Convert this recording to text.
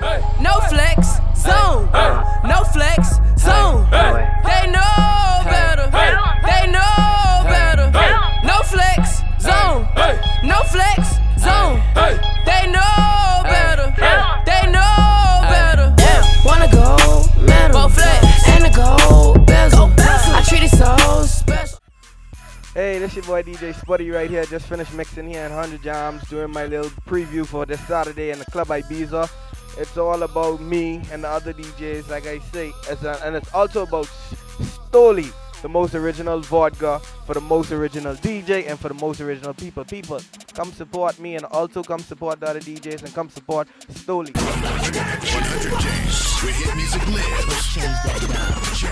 No flex, zone. No flex, zone. They know better. They know better. No flex, zone. No flex, zone. They know better. They know better. Yeah, wanna go metal. Flex. And a gold bezel. I treat it so special. Hey, this your boy DJ Spuddy right here. Just finished mixing here in 100 Jamz, doing my little preview for this Saturday in the Club Ibiza. It's all about me and the other DJs, like I say, a, and it's also about Stoli, the most original vodka for the most original DJ and for the most original people. People, come support me and also come support the other DJs and come support Stoli. 100 Jamz, where hit music lives. Jamz.